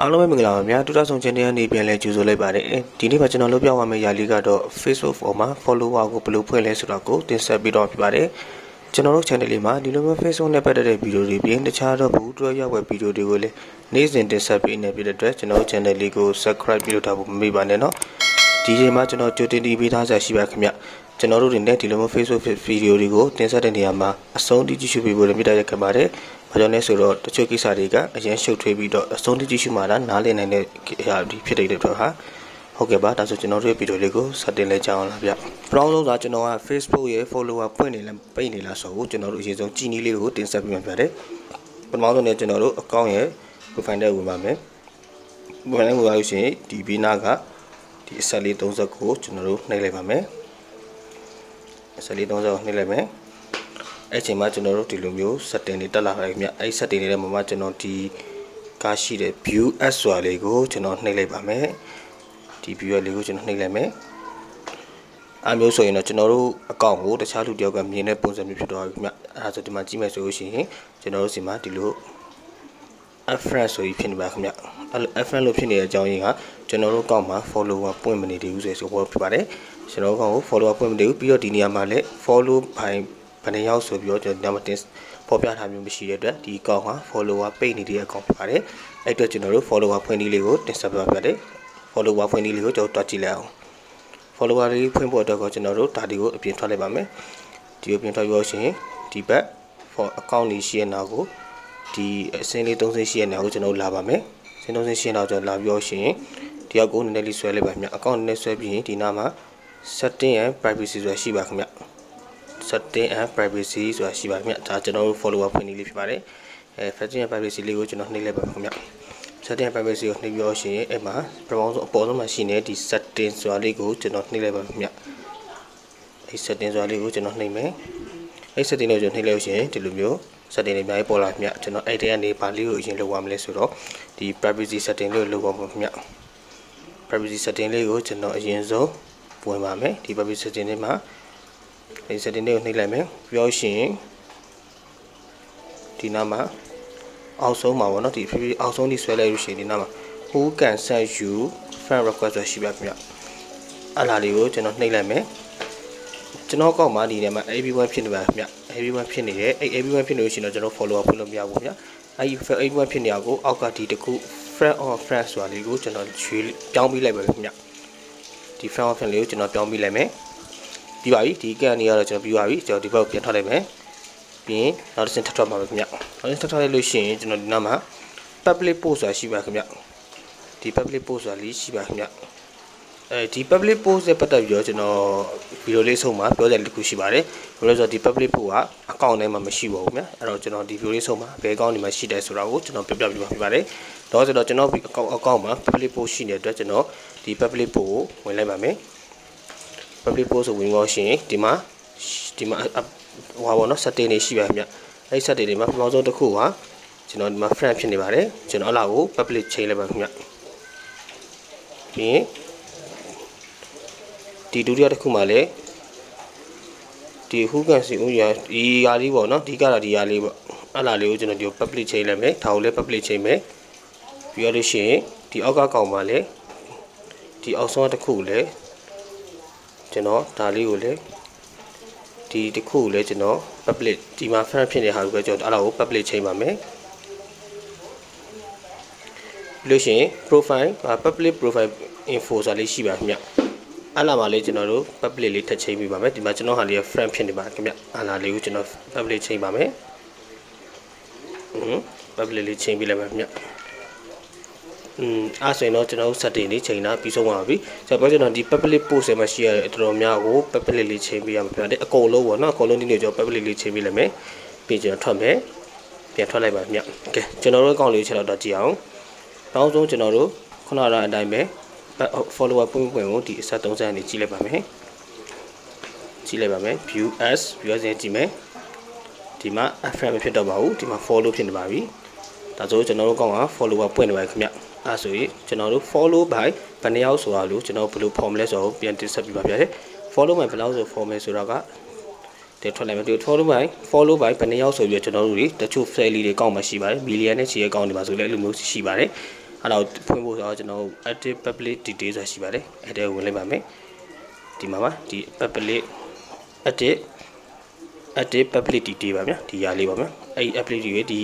အားလုံးပဲမင်္ဂလာပါဗျာတူတာဆောင်ချန်နယ်ကနေပြန်လဲကြိုဆိုလိုက်ပါတယ်ဒီနေ့မှာကျွန်တော်လုပ်ပြသွားမယ့်ယာလီကတော့ Facebook ပေါ်မှာ follower ကိုဘယ်လိုဖွင့်လဲဆိုတာကိုတင်ဆက်ပြီးတော့ဖြစ်ပါတယ်ကျွန်တော်တို့ channel လေးမှာဒီလိုမျိုး Facebook နဲ့ပတ်သက်တဲ့ဗီဒီယိုတွေပြင်တခြားတော့ဘူးတွဲရောက်ဝယ်ဗီဒီယိုတွေကိုလည်းနေ့စဉ်တင်ဆက်ပေးနေပြတဲ့အတွက်ကျွန်တော်တို့ channel လေးကို subscribe ပြုလုပ်ထားဖို့မမေ့ပါနဲ့เนาะဒီချိန်မှာကျွန်တော်ကြိုတင်တီးပေးထားဆက်ရှိပါခင်ဗျကျွန်တော်တို့တွေနဲ့ဒီလိုမျိုး Facebook ဗီဒီယိုတွေကိုတင်ဆက်တဲ့နေရာမှာအဆုံးထိကြည့်ရှုပေးဖို့လည်းမြတ်တရခဲ့ပါတယ်။ ။ဘာကြောင့်လဲဆိုတော့တချို့ကိစ္စတွေကအရင်ရှုပ်ထွေးပြီးတော့အဆုံးထိကြည့်ရှုမှသာနားလည်နိုင်တဲ့အရာတွေဖြစ်တဲ့အတွက်ဟာဟုတ်ကဲ့ပါဒါဆိုကျွန်တော်တို့ဗီဒီယိုလေးကိုစတင်လဲကြအောင်လားဗျ။ပရောင်းလုံးကကျွန်တော်က Facebook ရဲ့ follower ဖွင့်နေလဲပိတ်နေလားဆိုတော့ကျွန်တော်တို့အရင်ဆုံးကြည်နည်းလေးကိုတင်ဆက်ပေးမှာဖြစ်တယ်။ပထမဆုံးနဲ့ကျွန်တော်တို့အကောင့်ရဲ့ profile တက်ဝင်ပါမယ်။ profile တက်ဝင်ပါလို့ရှိရင်ဒီဘေးနားကဒီအဆက်လေး30ကိုကျွန်တော်တို့နှိပ်လိုက်ပါမယ်။အဆက်လေး30ကိုနှိပ်လိုက်မယ်။ အဲ့ချိန်မှာကျွန်တော်တို့ဒီလိုမျိုး setting တွေတက်လာပါခင်ဗျအဲ့ setting တွေထဲမှာကျွန်တော်ဒီကားရှိတဲ့ view as ဆိုတာလေးကိုကျွန်တော်နှိပ်လိုက်ပါမယ်ဒီ view လေးကိုကျွန်တော်နှိပ်လိုက်မယ်အမျိုးဆိုရင်တော့ကျွန်တော်တို့အကောင့်ကိုတခြားလူတယောက်ကမြင်တဲ့ပုံစံမျိုးဖြစ်သွားပြီခင်ဗျအဲဒါဆိုဒီမှာကြည့်မယ်ဆိုလို့ရှိရင်ကျွန်တော်တို့စီမှာဒီလို F friend ဆိုပြီးဖြစ်နေပါခင်ဗျအဲ့လို F friend လို့ဖြစ်နေတဲ့အကြောင်းရင်းကကျွန်တော်တို့ကောက်မှာ follower ပွင့်မနေသေးဘူးဆိုဆိုတော့ဖြစ်ပါတယ်ကျွန်တော်တို့ကောက်ကို follower ပွင့်မနေဘူးပြီးတော့ဒီနေရာမှာလည်း follow ဘိုင် ဘယ်နှယောက်ဆိုပြီးတော့ကျွန်တော်ညမတင်ပေါ်ပြထားမျိုးမရှိတဲ့အတွက်ဒီကောက်မှာ follower ပိတ်နေတဲ့အကောင့်ဖြစ်ပါတယ်အဲ့အတွက်ကျွန်တော်တို့ follower ဖွင့်နည်းလေးကိုတင်ဆက်ပြပါတယ် follower ဖွင့်နည်းလေးကိုကျွန်တော်တွားကြည့်လိုက်အောင် follower လေးဖွင့်ဖို့အတွက်ကိုကျွန်တော်တို့ဒါဒီကိုအပြင်ထွက်လိုက်ပါမယ်ဒီကိုပြင်ထွက်ပြီးတော့ရှင်ဒီဘက် for account လေးရှိရတဲ့နောက်ကိုဒီအစင်းလေး30ရှိရတဲ့နောက်ကိုကျွန်တော်လာပါမယ်စင်း30ရှိတဲ့နောက်ကျွန်တော်လာပြီးတော့ရှင်ဒီအောက်ကိုနည်းနည်းလေးဆွဲလိုက်ပါခင်ဗျ account နည်းနည်းဆွဲပြီးရင်ဒီနားမှာ setting and privacy ဆိုတာရှိပါခင်ဗျ setting and privacy ဆိုတာရှိပါခင်ဗျဒါကျွန်တော်တို့ follower ဖွင့်နည်းလေးဖြစ်ပါတယ်အဲ setting and privacy လေးကိုကျွန်တော်နှိပ်လိုက်ပါခင်ဗျ setting and privacy ကိုနှိပ်ပြီးတော့ရှင်အဲ့မှာပထမဆုံးအပေါ်ဆုံးမှာရှိနေတဲ့ဒီ setting ဆိုတာလေးကိုကျွန်တော်နှိပ်လိုက်ပါခင်ဗျအဲ့ setting ဆိုတာလေးကိုကျွန်တော်နှိပ်မယ်အဲ့ setting လေးကိုကျွန်တော်နှိပ်လိုက်ရှင်ဒီလိုမျိုး setting တွေအများကြီးပေါ်လာခင်ဗျကျွန်တော်အဲ့တဲကနေဘာလေးကိုအရင်လုပ်ရမလဲဆိုတော့ဒီ privacy setting လေးကိုလုပ်ပါမယ်ခင်ဗျ privacy setting လေးကိုကျွန်တော်အရင်ဆုံးဝင်ပါမယ်ဒီ privacy setting လေးမှာ ဒီ setting လေးကိုနှိပ်လိုက်မယ်ပြောရှင်ဒီနားမှာအောက်ဆုံးမှာပေါ့နော်ဒီ privacy အောက်ဆုံးဒီဆွဲလိုက်လို့ရှိရင်ဒီနားမှာ who can send you friend request ဆိုရှိပါခင်ဗျအဲ့လာလေးကိုကျွန်တော်နှိပ်လိုက်မယ်ကျွန်တော်ကောက်မှာဒီထဲမှာ AB1 ဖြစ်နေပါခင်ဗျ AB1 ဖြစ်နေတယ်အဲ့ AB1 ဖြစ်နေလို့ရှိရင်တော့ကျွန်တော် follower ဖွင့်လို့မရဘူးဗျအဲ့ဒီ AB1 ဖြစ်နေတာကိုအောက်ကဒီတခု friend on friend ဆိုတာလေးကိုကျွန်တော်ရွှေပြောင်းပြီးလိုက်ပါခင်ဗျဒီ friend on friend လေးကိုကျွန်တော်ပြောင်းပြီးလိုက်မယ် ပြီးပါပြီဒီကန်နေရတော့ကျွန်တော်ပြီးပါပြီကျွန်တော်ဒီဘက်ကိုပြန်ထွက်လိုက်မယ်ပြီးရင်နောက်တစ်ဆင့်ထပ်ထွက်ပါမယ်ခင်ဗျနောက်တစ်ဆင့်ထပ်ထွက်လိုက်လို့ရှိရင်ကျွန်တော်ဒီနားမှာ public post ဆိုတာရှိပါခင်ဗျဒီ public post ဆိုတာလေးရှိပါခင်ဗျအဲဒီ public post နဲ့ပတ်သက်ပြီးတော့ကျွန်တော်ဗီဒီယိုလေးဆုံးမှာပြောတယ်တစ်ခုရှိပါတယ်ဘယ်လိုဆိုတော့ဒီ public post ကအကောင့်ထဲမှာမရှိပါဘူးမြတ်အဲ့တော့ကျွန်တော်ဒီဗီဒီယိုလေးဆုံးမှာဘယ်အကောင့်ဒီမှာရှိတယ်ဆိုတာကိုကျွန်တော်ပြပြပြပါဖြစ်ပါတယ်တော့ဆိုတော့ကျွန်တော်အကောင့်အကောင့်မှာ public post ရှိနေတဲ့အတွက်ကျွန်တော်ဒီ public post ကိုဝင်လိုက်ပါမယ် public post ကိုဝင်လို့ရှိရင်ဒီမှာဒီမှာဟိုပါတော့ setting တွေရှိပါမြတ်အဲ့ setting တွေမှာပထမဆုံးတစ်ခုကကျွန်တော်ဒီမှာ friend ဖြစ်နေပါတယ်ကျွန်တော်အလားကို public ချိန်လိုက်ပါခင်ဗျပြီးရင်ဒီဒုတိယတစ်ခုမှလည်းဒီဟူကန်စီဦးရဒီဟာလေးပေါ့နော်ဒီကတော့ဒီဟာလေးပေါ့အဲ့လာလေးကိုကျွန်တော်ဒီ public ချိန်လိုက်မယ်ဒါကိုလည်း public ချိန်မယ်ပြီးရလို့ရှိရင်ဒီအောက်ကကောင်မှလည်းဒီအောက်ဆုံးတစ်ခုလည်း ကျွန်တော်ဒါလေးကိုလည်းဒီတစ်ခုကိုလည်းကျွန်တော် public ဒီမှာ fan ဖြစ်နေတဲ့ဟာကိုပဲကျွန်တော်အဲ့ဒါကို public ချိန်ပါမယ်ပြီးလို့ရှိရင် profile public profile info ဆိုတာလေးရှိပါခင်ဗျအလာမှာလေးကျွန်တော်တို့ public လေးထပ်ချိန်ပေးပါမယ်ဒီမှာကျွန်တော်ဟာလေး friend ဖြစ်နေပါခင်ဗျအလာလေးကိုကျွန်တော် public ချိန်ပါမယ်ဟွန်း public လေးချိန်ပေးလိုက်ပါခင်ဗျ อืมအဲ့ဆိုရင်တော့ကျွန်တော်တို့ setting လေးချိန်တာပြီးဆုံးပါပြီဆိုတော့ကျွန်တော်ဒီ public post မှာရှိရတဲ့တော်တော်များကို public လေးချိန်ပေးရမှာဖြစ်တယ်အကုန်လုံးပေါ့နော်အကုန်လုံးဒီနေ့ကျွန်တော် public လေးချိန်ပေးလိုက်မယ်ပြီးကျွန်တော်ထွက်မယ်ပြန်ထွက်လိုက်ပါခင်ဗျโอเคကျွန်တော်တို့အကောင့်လေးချက်တော့ကြည့်အောင်နောက်ဆုံးကျွန်တော်တို့ခုနကအတိုင်းပဲ follower ပွင့်ပွင့်ကိုဒီအဆက်30အနေကြည့်လိုက်ပါမယ်ကြည့်လိုက်ပါမယ် view as view as ကြည့်မယ်ဒီမှာ friend မဖြစ်တော့ပါဘူးဒီမှာ follow ဖြစ်နေပါပြီဒါဆိုကျွန်တော်တို့ကောင်းက follower ပွင့်နေပါခင်ဗျ အဲဆိုရင်ကျွန်တော်တို့ follow by ဘယ်နှယောက်ဆိုတာလို့ကျွန်တော်ဘယ်လို form လဲဆိုတော့ပြန်တင်ဆက်ပြပါပြတယ် follow by ဘယ်လောက်ဆို form လဲဆိုတော့ကတဲ့ထွက်လိုက်မယ်ဒီ follow by follow by ဘယ်နှယောက်ဆိုပြီးကျွန်တော်တို့တွေတချို့ fairly တွေကောက်မှရှိပါတယ် million နဲ့ချီရဲ့ကောက်နေပါဆိုလဲအဲ့လိုမျိုးရှိပါတယ်အဲ့ဒါကိုဖွင့်ဖို့ဆိုတော့ကျွန်တော်တို့ active public details ဆိုတာရှိပါတယ်အဲ့ဒါကိုဝင်လိုက်ပါမယ်ဒီမှာပါဒီ public active active public detail ပါဗျာဒီຢာလေးပါဗျာအဲ့ဒီ public detail ဒီ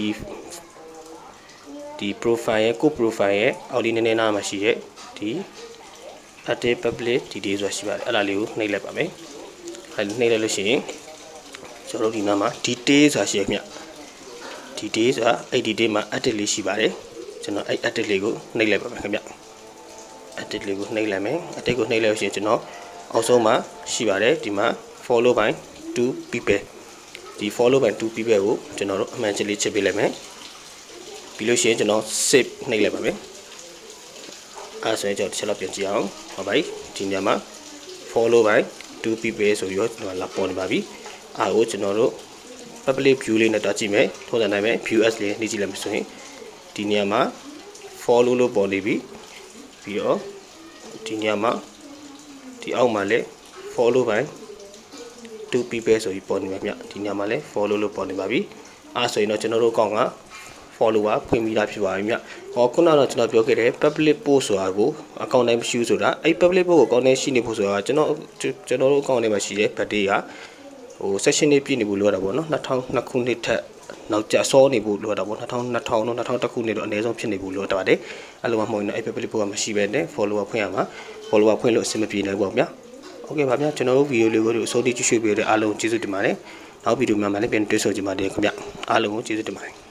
ဒီ profile ရဲ့ကို profile ရဲ့အောက်လေးနည်းနည်းနားမှာရှိရဲ့ဒီ active public detail ဆိုတာရှိပါတယ်အဲ့ဒါလေးကိုနှိပ်လိုက်ပါမယ်အဲ့နှိပ်လိုက်လို့ရှိရင်ကျွန်တော်တို့ဒီနားမှာ detail ဆိုတာရှိရခင်ဗျ detail ဆိုတာအဲ့ detail မှာ edit လေးရှိပါတယ်ကျွန်တော်အဲ့ edit လေးကိုနှိပ်လိုက်ပါမယ်ခင်ဗျ edit လေးကိုနှိပ်လိုက်မယ် edit ကိုနှိပ်လိုက်လို့ရှိရင်ကျွန်တော်အောက်ဆုံးမှာရှိပါတယ်ဒီမှာ follow by 2 people ဒီ follow by 2 people ကိုကျွန်တော်တို့အမှန်ချလေးချစ်ပေးလိုက်မယ် ပြီးလို့ရှိရင်ကျွန်တော် save နှိပ်လိုက်ပါမယ်အဲဆိုရင်ကျွန်တော်တစ်ချက်လောက်ပြန်ကြည့်အောင်ဟုတ်ပါပြီဒီညမှာ follow by 2 people ဆိုပြီးတော့ကျွန်တော်လာပေါ်နေပါပြီအားကိုကျွန်တော်တို့ public view လေးနဲ့တွားကြည့်မယ်ထုံးစံတိုင်းပဲ view s လေးနှိပ်ကြည့်လိုက်မယ်ဆိုရင်ဒီနေရာမှာ follow လို့ပေါ်နေပြီပြီးတော့ဒီနေရာမှာဒီအောက်မှာလည်း follow by 2 people ဆိုပြီးပေါ်နေပါဗျဒီနေရာမှာလည်း follow လို့ပေါ်နေပါပြီအားဆိုရင်တော့ကျွန်တော်တို့အကောင့်က follower ဖွင့်ပြီးသားဖြစ်ပါပြီမြ။ဟောခုနကတော့ကျွန်တော်ပြောခဲ့တဲ့ public post ဆိုတာကိုအကောင့်တိုင်းမရှိဘူးဆိုတာအဲ့ public post ကိုအကောင့်တိုင်းရှိနေဖို့ဆိုတာကျွန်တော်ကျွန်တော်တို့အကောင့်ထဲမှာရှိတဲ့ birthday ကဟို session လေးပြည့်နေဖို့လိုတာပေါ့နော်2002ခုနှစ်ထက်နောက်ကျစောနေဖို့လိုတာပေါ့2000 2000တော့2001ခုနှစ်တော့အနည်းဆုံးဖြစ်နေဖို့လိုတာပါတယ်အဲ့လိုမှမဟုတ်ရင်အဲ့ public post ကမရှိဘဲနဲ့ follower ဖွင့်ရမှာ follower ဖွင့်လို့အဆင်မပြေနိုင်ဘူးပေါ့ဗျာ။ Okay ပါဗျာကျွန်တော်တို့ဗီဒီယိုလေးကိုအစိုးရကြည့်ရှုပေးတဲ့အားလုံးကျေးဇူးတင်ပါတယ်။နောက်ဗီဒီယိုများမှာလည်းပြန်တွေ့ဆုံကြပါမယ်ခင်ဗျ။အားလုံးကိုကျေးဇူးတင်ပါတယ်။